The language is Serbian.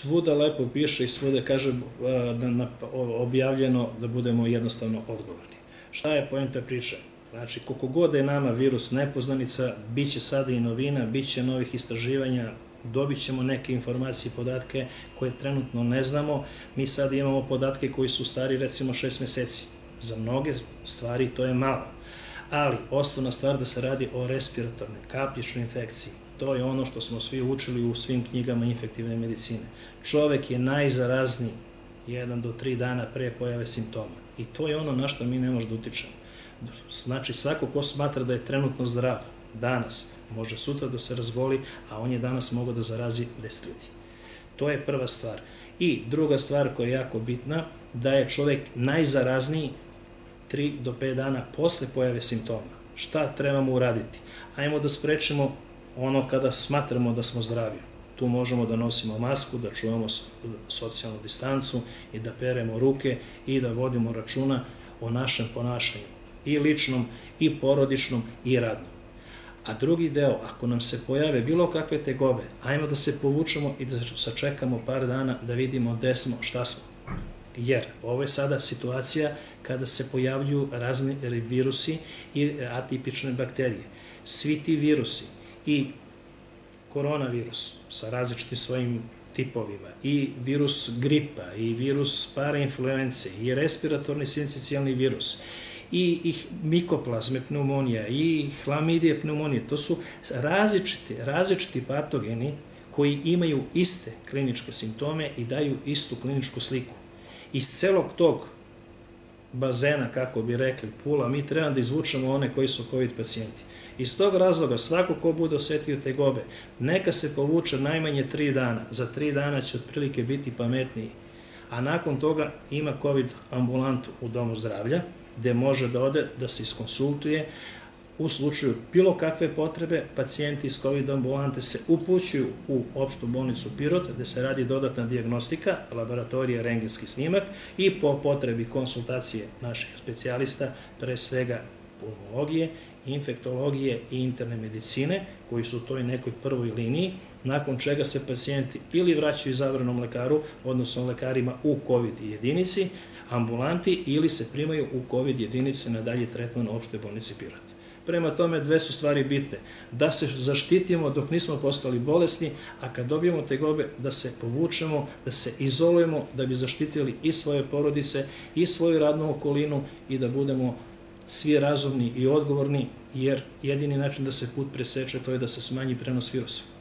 svuda lepo piše i svuda kaže na, na, objavljeno da budemo jednostavno odgovorni. Šta je poenta priče? Znači, koliko god je nama virus nepoznanica, bit će sada i novina, bit će novih istraživanja, dobit ćemo neke informacije i podatke koje trenutno ne znamo. Mi sad imamo podatke koji su stari recimo šest meseci. Za mnoge stvari to je malo. Ali, osnovna stvar da se radi o respiratornoj, kapljičnoj infekciji. To je ono što smo svi učili u svim knjigama infektivne medicine. Čovek je najzarazniji jedan do tri dana pre pojave simptoma. I to je ono na što mi ne možemo da utičemo. Znači, svako ko smatra da je trenutno zdrav, danas, može sutra da se razboli, a on je danas mogao da zarazi 10 ljudi. To je prva stvar. I druga stvar koja je jako bitna, da je čovek najzarazniji 3 do 5 dana posle pojave simptoma. Šta trebamo uraditi? Ajmo da sprečimo ono kada smatramo da smo zdravi. Tu možemo da nosimo masku, da čuvamo socijalnu distancu i da peremo ruke i da vodimo računa o našem ponašanju i ličnom, i porodičnom, i radnom. A drugi deo, ako nam se pojave bilo kakve tegobe, ajmo da se povučemo i da sačekamo par dana da vidimo gde smo, šta smo. Jer ovo je sada situacija kada se pojavljuju razni virusi i atipične bakterije. Svi ti virusi i koronavirus sa različitim svojim tipovima, i virus gripa, i virus parainfluence, i respiratorni sincicijalni virus, i, i mikoplazme pneumonija, i hlamidije pneumonije, to su različiti, različiti patogeni koji imaju iste kliničke simptome i daju istu kliničku sliku. Iz celog tog bazena, kako bi rekli, pula, mi trebamo da izvučemo one koji su COVID pacijenti. Iz tog razloga svako ko bude osetio tegobe, neka se povuče najmanje tri dana. Za tri dana će otprilike biti pametniji. A nakon toga ima COVID ambulantu u domu zdravlja, gde može da ode da se iskonsultuje, u slučaju bilo kakve potrebe, pacijenti iz COVID ambulante se upućuju u opštu bolnicu Pirot, gde se radi dodatna diagnostika, laboratorija, rengenski snimak i po potrebi konsultacije naših specijalista, pre svega pulmologije, infektologije i interne medicine, koji su u toj nekoj prvoj liniji, nakon čega se pacijenti ili vraćaju izabranom lekaru, odnosno lekarima u COVID jedinici, ambulanti ili se primaju u COVID jedinice na dalji tretman u opštoj bolnici Pirot. Prema tome, dve su stvari bitne. Da se zaštitimo dok nismo postali bolesni, a kad dobijemo tegobe, da se povučemo, da se izolujemo, da bi zaštitili i svoje porodice, i svoju radnu okolinu i da budemo svi razumni i odgovorni, jer jedini način da se put preseče to je da se smanji prenos virusa.